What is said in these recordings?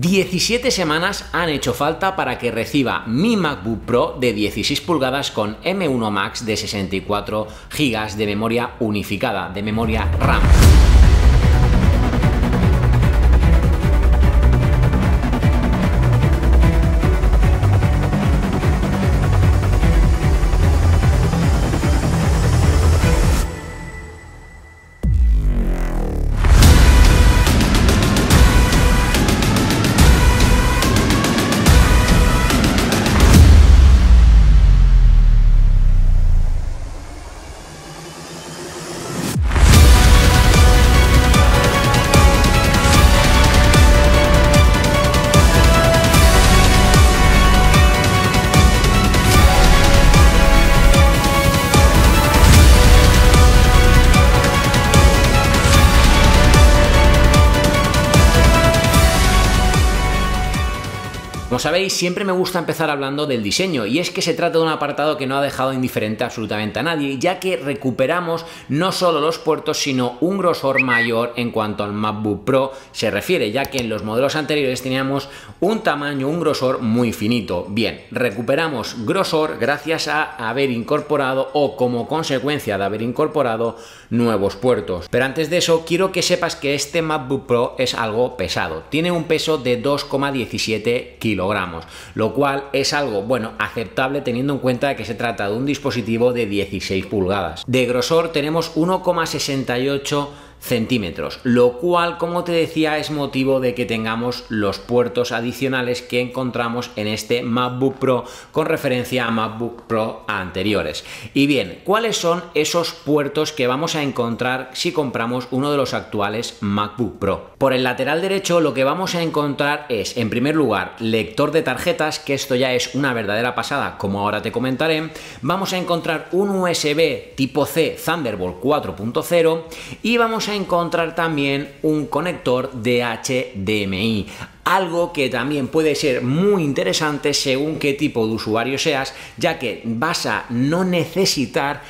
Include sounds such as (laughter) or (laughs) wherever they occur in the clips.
17 semanas han hecho falta para que reciba mi MacBook Pro de 16 pulgadas con M1 Max de 64 GB de memoria unificada, de memoria RAM. Como sabéis, siempre me gusta empezar hablando del diseño y es que se trata de un apartado que no ha dejado indiferente absolutamente a nadie, ya que recuperamos no solo los puertos, sino un grosor mayor en cuanto al MacBook Pro se refiere, ya que en los modelos anteriores teníamos un tamaño, un grosor muy finito. Bien, recuperamos grosor gracias a haber incorporado o como consecuencia de haber incorporado nuevos puertos. Pero antes de eso, quiero que sepas que este MacBook Pro es algo pesado. Tiene un peso de 2,17 kilos lo cual es algo, bueno, aceptable teniendo en cuenta que se trata de un dispositivo de 16 pulgadas. De grosor tenemos 1,68 centímetros, lo cual, como te decía, es motivo de que tengamos los puertos adicionales que encontramos en este MacBook Pro con referencia a MacBook Pro anteriores. Y bien, ¿cuáles son esos puertos que vamos a encontrar si compramos uno de los actuales MacBook Pro? Por el lateral derecho lo que vamos a encontrar es, en primer lugar, lector de tarjetas, que esto ya es una verdadera pasada, como ahora te comentaré. Vamos a encontrar un USB tipo C Thunderbolt 4.0 y vamos a encontrar también un conector de HDMI algo que también puede ser muy interesante según qué tipo de usuario seas, ya que vas a no necesitar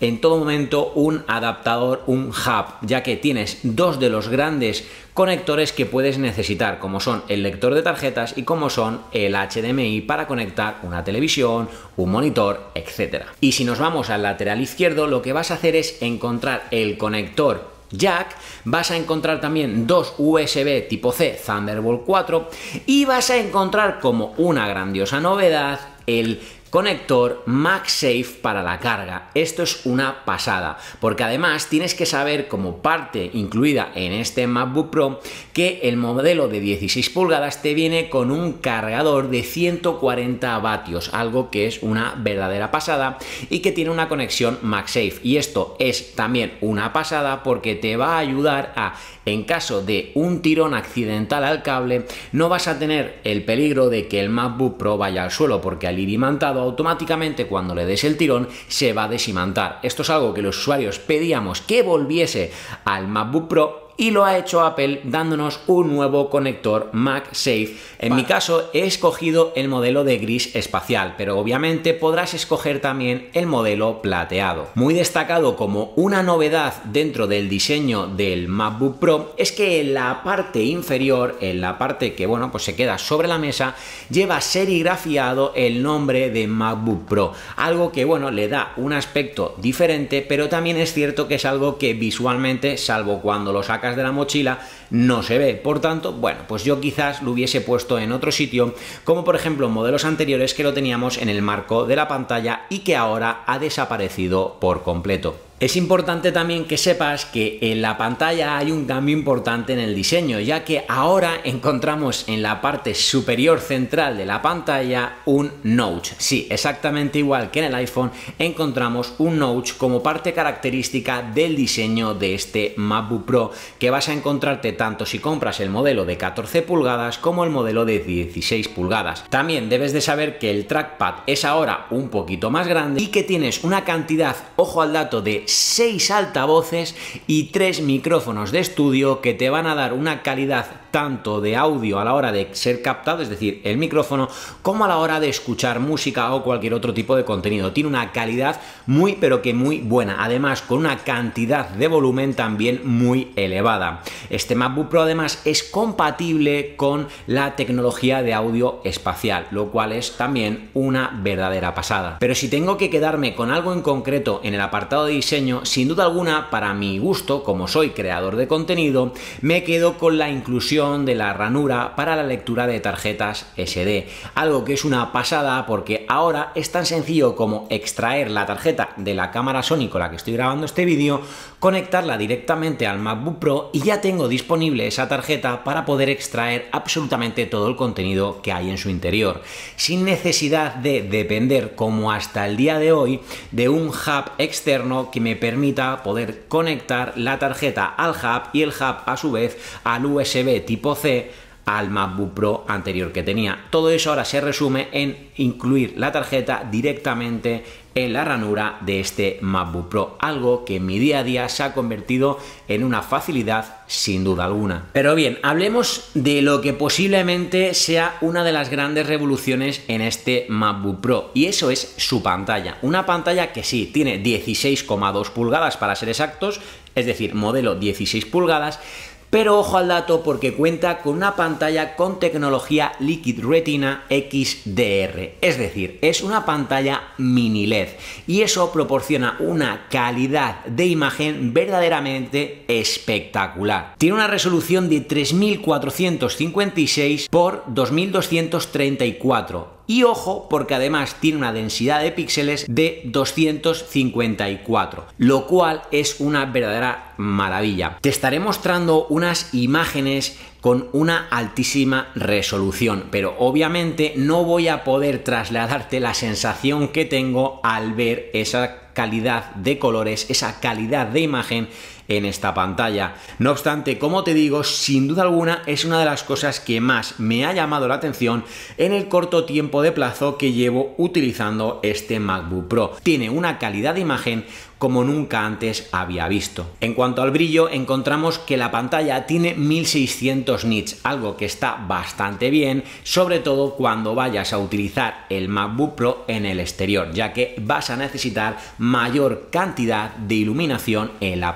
en todo momento un adaptador, un hub, ya que tienes dos de los grandes conectores que puedes necesitar, como son el lector de tarjetas y como son el HDMI para conectar una televisión, un monitor, etc. Y si nos vamos al lateral izquierdo, lo que vas a hacer es encontrar el conector jack, vas a encontrar también dos USB tipo C Thunderbolt 4 y vas a encontrar como una grandiosa novedad el conector MagSafe para la carga. Esto es una pasada, porque además tienes que saber como parte incluida en este MacBook Pro que el modelo de 16 pulgadas te viene con un cargador de 140 vatios, algo que es una verdadera pasada y que tiene una conexión MagSafe. Y esto es también una pasada porque te va a ayudar a, en caso de un tirón accidental al cable, no vas a tener el peligro de que el MacBook Pro vaya al suelo, porque al ir imantado automáticamente cuando le des el tirón se va a desimantar. Esto es algo que los usuarios pedíamos que volviese al MacBook Pro y lo ha hecho Apple dándonos un nuevo conector MagSafe. En mi caso he escogido el modelo de gris espacial, pero obviamente podrás escoger también el modelo plateado. Muy destacado como una novedad dentro del diseño del MacBook Pro es que en la parte inferior, en la parte que bueno, pues se queda sobre la mesa, lleva serigrafiado el nombre de MacBook Pro, algo que bueno, le da un aspecto diferente, pero también es cierto que es algo que visualmente, salvo cuando lo de la mochila no se ve. Por tanto, bueno, pues yo quizás lo hubiese puesto en otro sitio, como por ejemplo modelos anteriores que lo teníamos en el marco de la pantalla y que ahora ha desaparecido por completo. Es importante también que sepas que en la pantalla hay un cambio importante en el diseño, ya que ahora encontramos en la parte superior central de la pantalla un notch. Sí, exactamente igual que en el iPhone, encontramos un notch como parte característica del diseño de este MacBook Pro que vas a encontrarte tanto si compras el modelo de 14 pulgadas como el modelo de 16 pulgadas. También debes de saber que el trackpad es ahora un poquito más grande y que tienes una cantidad, ojo al dato, de 6 altavoces y 3 micrófonos de estudio que te van a dar una calidad tanto de audio a la hora de ser captado, es decir, el micrófono, como a la hora de escuchar música o cualquier otro tipo de contenido. Tiene una calidad muy pero que muy buena, además con una cantidad de volumen también muy elevada. Este MacBook Pro además es compatible con la tecnología de audio espacial, lo cual es también una verdadera pasada. Pero si tengo que quedarme con algo en concreto en el apartado de diseño, sin duda alguna, para mi gusto, como soy creador de contenido, me quedo con la inclusión de la ranura para la lectura de tarjetas SD, algo que es una pasada porque ahora es tan sencillo como extraer la tarjeta de la cámara Sony con la que estoy grabando este vídeo, conectarla directamente al MacBook Pro y ya tengo disponible esa tarjeta para poder extraer absolutamente todo el contenido que hay en su interior, sin necesidad de depender, como hasta el día de hoy, de un hub externo que me permita poder conectar la tarjeta al hub y el hub a su vez al USB tipo C al MacBook Pro anterior que tenía. Todo eso ahora se resume en incluir la tarjeta directamente en la ranura de este MacBook Pro, algo que en mi día a día se ha convertido en una facilidad sin duda alguna. Pero bien, hablemos de lo que posiblemente sea una de las grandes revoluciones en este MacBook Pro y eso es su pantalla. Una pantalla que sí, tiene 16,2 pulgadas para ser exactos, es decir, modelo 16 pulgadas, pero ojo al dato porque cuenta con una pantalla con tecnología Liquid Retina XDR, es decir, es una pantalla mini LED y eso proporciona una calidad de imagen verdaderamente espectacular. Tiene una resolución de 3456 x 2234 y ojo, porque además tiene una densidad de píxeles de 254, lo cual es una verdadera maravilla. Te estaré mostrando unas imágenes con una altísima resolución, pero obviamente no voy a poder trasladarte la sensación que tengo al ver esa calidad de colores, esa calidad de imagen en esta pantalla. No obstante, como te digo, sin duda alguna es una de las cosas que más me ha llamado la atención en el corto tiempo de plazo que llevo utilizando este MacBook Pro. Tiene una calidad de imagen como nunca antes había visto. En cuanto al brillo, encontramos que la pantalla tiene 1600 nits, algo que está bastante bien, sobre todo cuando vayas a utilizar el MacBook Pro en el exterior, ya que vas a necesitar mayor cantidad de iluminación en la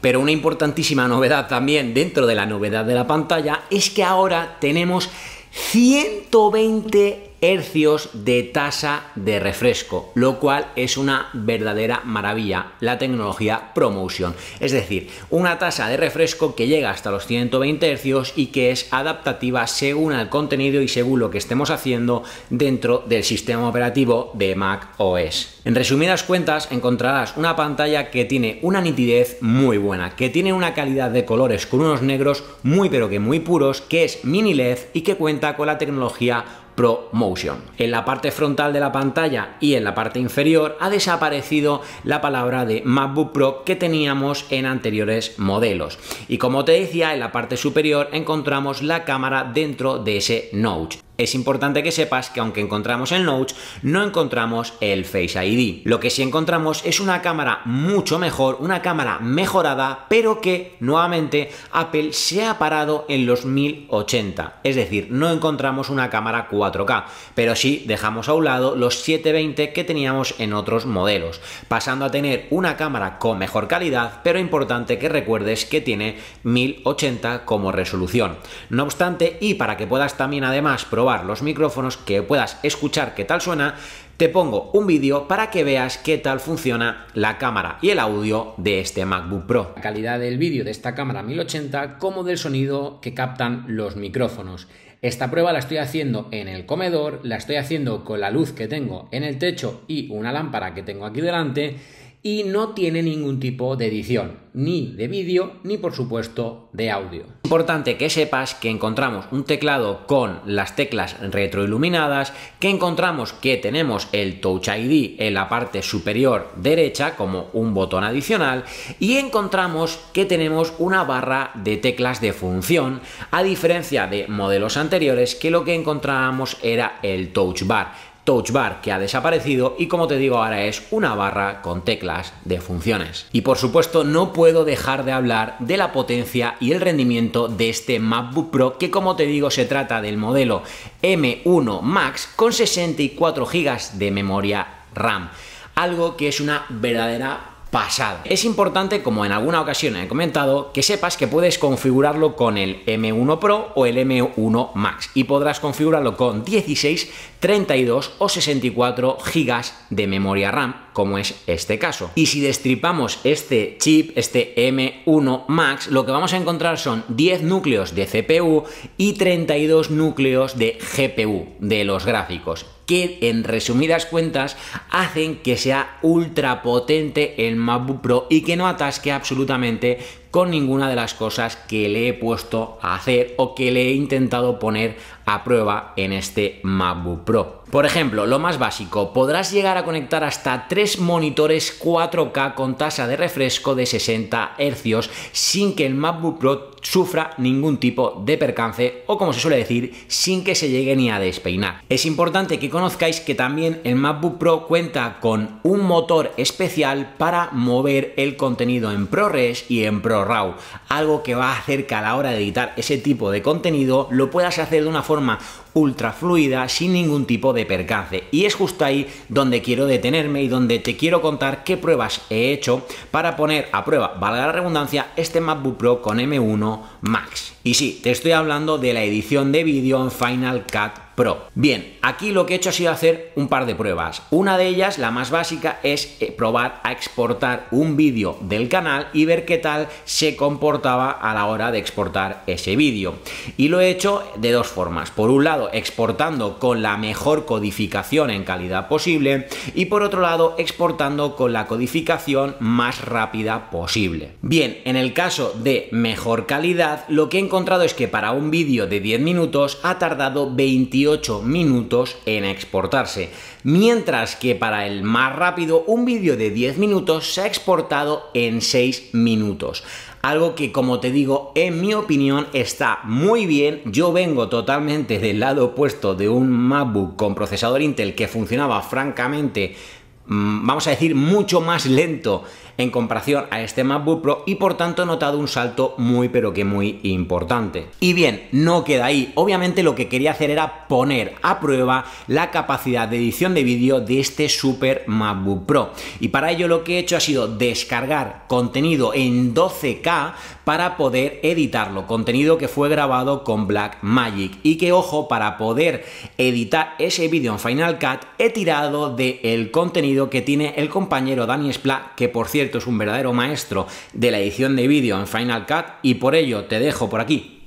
Pero una importantísima novedad también dentro de la novedad de la pantalla es que ahora tenemos 120 hercios de tasa de refresco, lo cual es una verdadera maravilla, la tecnología ProMotion. Es decir, una tasa de refresco que llega hasta los 120 hercios y que es adaptativa según el contenido y según lo que estemos haciendo dentro del sistema operativo de Mac OS. En resumidas cuentas, encontrarás una pantalla que tiene una nitidez muy buena, que tiene una calidad de colores con unos negros muy pero que muy puros, que es mini LED y que cuenta con la tecnología ProMotion. En la parte frontal de la pantalla y en la parte inferior ha desaparecido la palabra de MacBook Pro que teníamos en anteriores modelos. Y como te decía, en la parte superior encontramos la cámara dentro de ese notch es importante que sepas que aunque encontramos el Notch, no encontramos el Face ID. Lo que sí encontramos es una cámara mucho mejor, una cámara mejorada, pero que nuevamente Apple se ha parado en los 1080. Es decir, no encontramos una cámara 4K, pero sí dejamos a un lado los 720 que teníamos en otros modelos, pasando a tener una cámara con mejor calidad, pero importante que recuerdes que tiene 1080 como resolución. No obstante, y para que puedas también además probar los micrófonos, que puedas escuchar qué tal suena, te pongo un vídeo para que veas qué tal funciona la cámara y el audio de este MacBook Pro. La calidad del vídeo de esta cámara 1080 como del sonido que captan los micrófonos. Esta prueba la estoy haciendo en el comedor, la estoy haciendo con la luz que tengo en el techo y una lámpara que tengo aquí delante y no tiene ningún tipo de edición, ni de vídeo, ni por supuesto de audio. Importante que sepas que encontramos un teclado con las teclas retroiluminadas, que encontramos que tenemos el Touch ID en la parte superior derecha como un botón adicional y encontramos que tenemos una barra de teclas de función, a diferencia de modelos anteriores que lo que encontrábamos era el Touch Bar Touch Bar que ha desaparecido y como te digo ahora es una barra con teclas de funciones. Y por supuesto no puedo dejar de hablar de la potencia y el rendimiento de este MacBook Pro que como te digo se trata del modelo M1 Max con 64 GB de memoria RAM. Algo que es una verdadera pasada. Es importante, como en alguna ocasión he comentado, que sepas que puedes configurarlo con el M1 Pro o el M1 Max y podrás configurarlo con 16, 32 o 64 GB de memoria RAM, como es este caso. Y si destripamos este chip, este M1 Max, lo que vamos a encontrar son 10 núcleos de CPU y 32 núcleos de GPU, de los gráficos que en resumidas cuentas hacen que sea ultra potente el MacBook Pro y que no atasque absolutamente con ninguna de las cosas que le he puesto a hacer o que le he intentado poner a prueba en este MacBook Pro. Por ejemplo, lo más básico, podrás llegar a conectar hasta tres monitores 4K con tasa de refresco de 60 Hz sin que el MacBook Pro sufra ningún tipo de percance o como se suele decir, sin que se llegue ni a despeinar. Es importante que conozcáis que también el MacBook Pro cuenta con un motor especial para mover el contenido en ProRes y en ProRes RAW, algo que va a hacer que a la hora de editar ese tipo de contenido lo puedas hacer de una forma ultra fluida sin ningún tipo de percance. Y es justo ahí donde quiero detenerme y donde te quiero contar qué pruebas he hecho para poner a prueba, valga la redundancia, este MacBook Pro con M1 Max. Y sí, te estoy hablando de la edición de vídeo en Final Cut Pro. Bien, aquí lo que he hecho ha sido hacer un par de pruebas. Una de ellas, la más básica, es eh, probar a exportar un vídeo del canal y ver qué tal se comportaba a la hora de exportar ese vídeo. Y lo he hecho de dos formas. Por un lado, exportando con la mejor codificación en calidad posible y por otro lado, exportando con la codificación más rápida posible. Bien, en el caso de mejor calidad, lo que he encontrado es que para un vídeo de 10 minutos ha tardado 28 minutos en exportarse, mientras que para el más rápido un vídeo de 10 minutos se ha exportado en 6 minutos. Algo que como te digo, en mi opinión está muy bien. Yo vengo totalmente del lado opuesto de un MacBook con procesador Intel que funcionaba francamente mm, vamos a decir, mucho más lento en comparación a este MacBook Pro y por tanto he notado un salto muy pero que muy importante. Y bien, no queda ahí. Obviamente lo que quería hacer era poner a prueba la capacidad de edición de vídeo de este Super MacBook Pro. Y para ello lo que he hecho ha sido descargar contenido en 12K para poder editarlo. Contenido que fue grabado con Blackmagic. Y que ojo, para poder editar ese vídeo en Final Cut he tirado del el contenido que tiene el compañero Dani Splat, que por cierto es un verdadero maestro de la edición de vídeo en Final Cut y por ello te dejo por aquí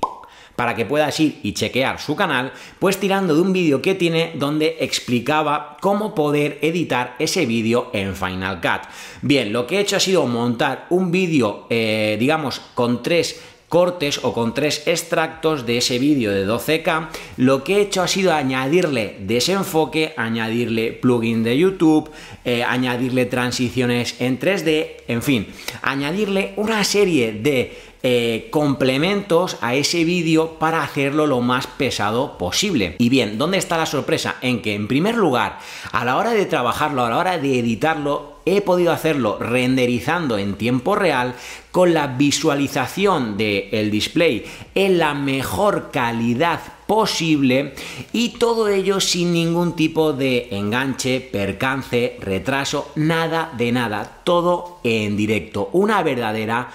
para que puedas ir y chequear su canal, pues tirando de un vídeo que tiene donde explicaba cómo poder editar ese vídeo en Final Cut. Bien, lo que he hecho ha sido montar un vídeo, eh, digamos, con tres cortes o con tres extractos de ese vídeo de 12K, lo que he hecho ha sido añadirle desenfoque, añadirle plugin de YouTube, eh, añadirle transiciones en 3D, en fin, añadirle una serie de eh, complementos a ese vídeo para hacerlo lo más pesado posible. Y bien, ¿dónde está la sorpresa? En que en primer lugar, a la hora de trabajarlo, a la hora de editarlo, he podido hacerlo renderizando en tiempo real con la visualización del display en la mejor calidad posible y todo ello sin ningún tipo de enganche, percance, retraso, nada de nada, todo en directo, una verdadera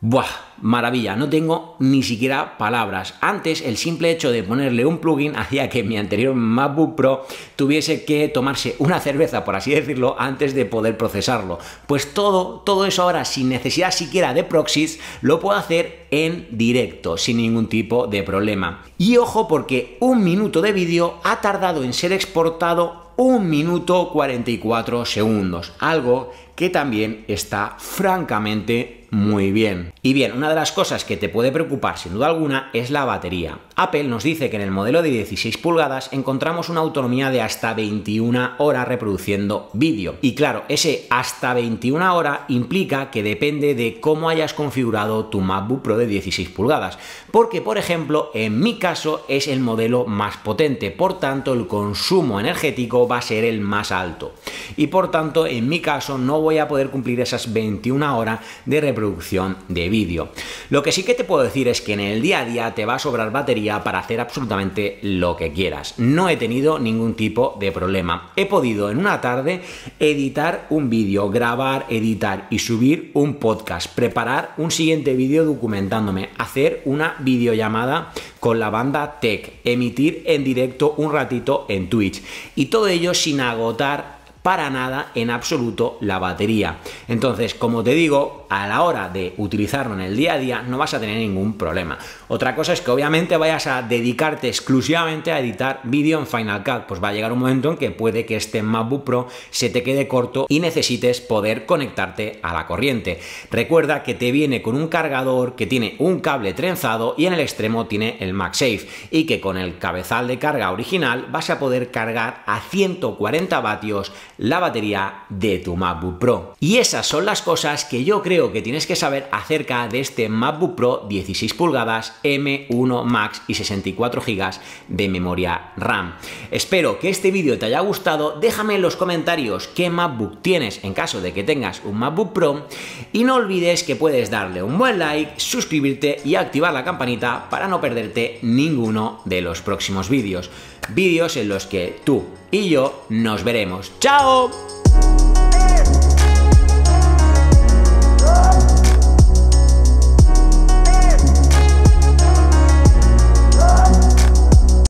Buah, maravilla, no tengo ni siquiera palabras. Antes el simple hecho de ponerle un plugin (laughs) hacía que mi anterior MacBook Pro tuviese que tomarse una cerveza, por así decirlo, antes de poder procesarlo. Pues todo, todo eso ahora sin necesidad siquiera de proxies lo puedo hacer en directo, sin ningún tipo de problema. Y ojo porque un minuto de vídeo ha tardado en ser exportado un minuto 44 segundos, algo que también está francamente muy bien. Y bien, una de las cosas que te puede preocupar sin duda alguna es la batería. Apple nos dice que en el modelo de 16 pulgadas encontramos una autonomía de hasta 21 horas reproduciendo vídeo. Y claro, ese hasta 21 horas implica que depende de cómo hayas configurado tu MacBook Pro de 16 pulgadas. Porque, por ejemplo, en mi caso es el modelo más potente, por tanto el consumo energético va a ser el más alto. Y por tanto, en mi caso no voy a poder cumplir esas 21 horas de reproducción de vídeo. Lo que sí que te puedo decir es que en el día a día te va a sobrar batería para hacer absolutamente lo que quieras. No he tenido ningún tipo de problema. He podido en una tarde editar un vídeo, grabar, editar y subir un podcast, preparar un siguiente vídeo documentándome, hacer una videollamada con la banda Tech, emitir en directo un ratito en Twitch y todo ello sin agotar para nada en absoluto la batería. Entonces, como te digo, a la hora de utilizarlo en el día a día no vas a tener ningún problema. Otra cosa es que obviamente vayas a dedicarte exclusivamente a editar vídeo en Final Cut, pues va a llegar un momento en que puede que este MacBook Pro se te quede corto y necesites poder conectarte a la corriente. Recuerda que te viene con un cargador que tiene un cable trenzado y en el extremo tiene el MagSafe y que con el cabezal de carga original vas a poder cargar a 140 vatios la batería de tu MacBook Pro. Y esas son las cosas que yo creo que tienes que saber acerca de este MacBook Pro 16 pulgadas M1 Max y 64 GB de memoria RAM. Espero que este vídeo te haya gustado, déjame en los comentarios qué MacBook tienes en caso de que tengas un MacBook Pro y no olvides que puedes darle un buen like, suscribirte y activar la campanita para no perderte ninguno de los próximos vídeos. Vídeos en los que tú y yo nos veremos. ¡Chao!